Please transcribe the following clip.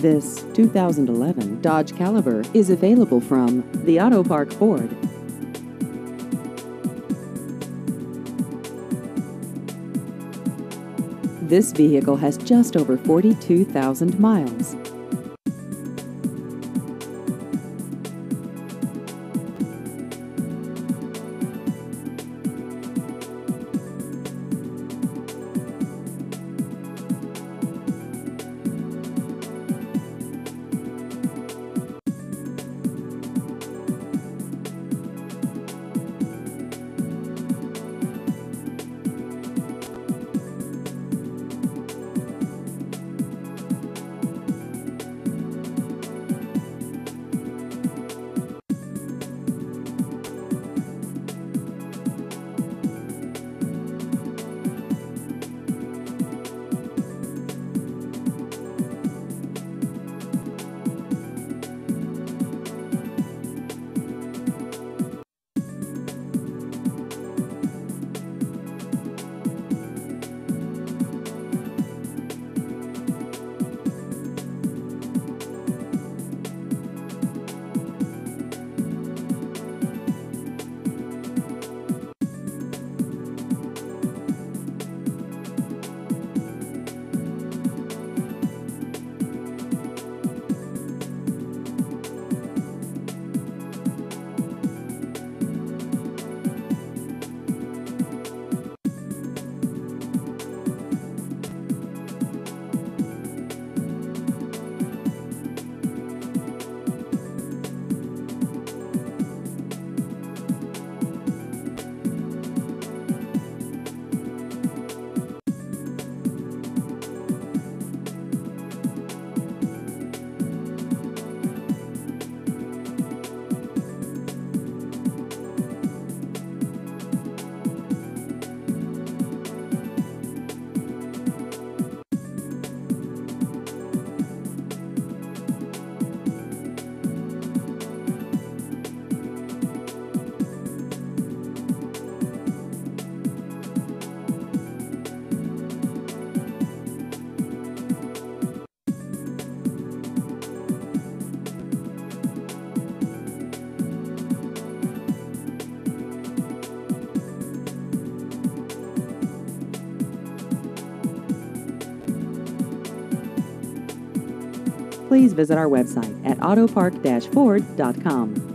This 2011 Dodge Caliber is available from the Auto Park Ford. This vehicle has just over 42,000 miles. Please visit our website at autopark-ford.com.